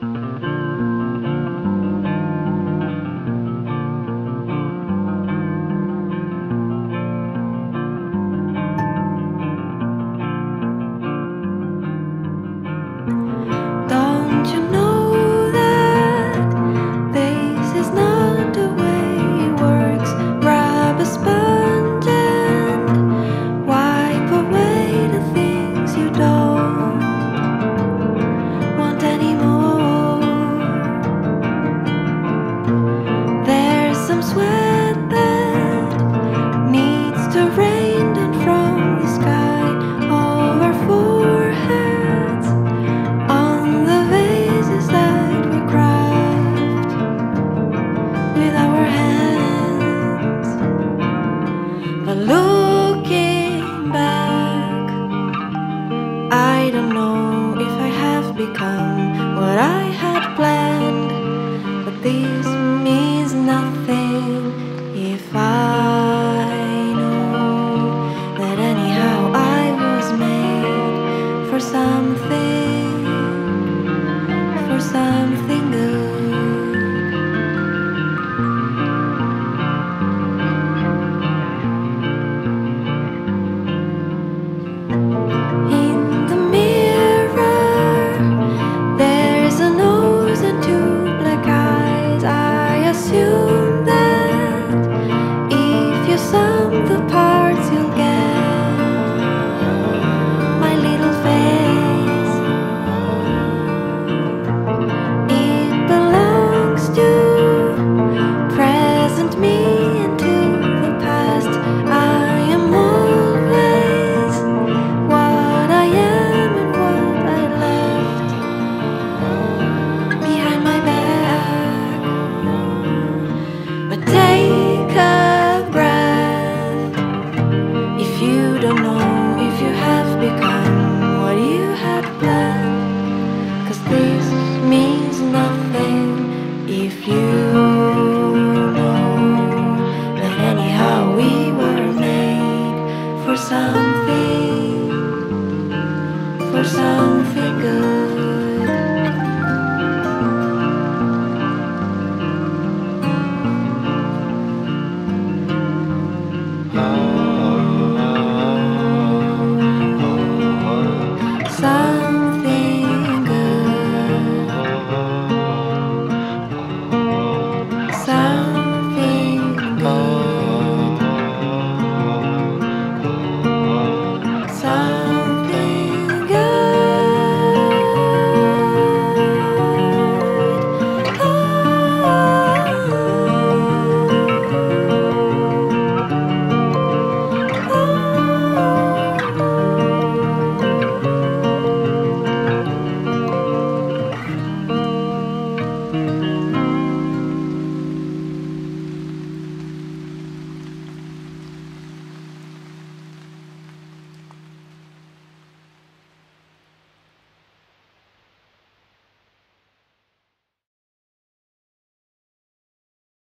Don't if I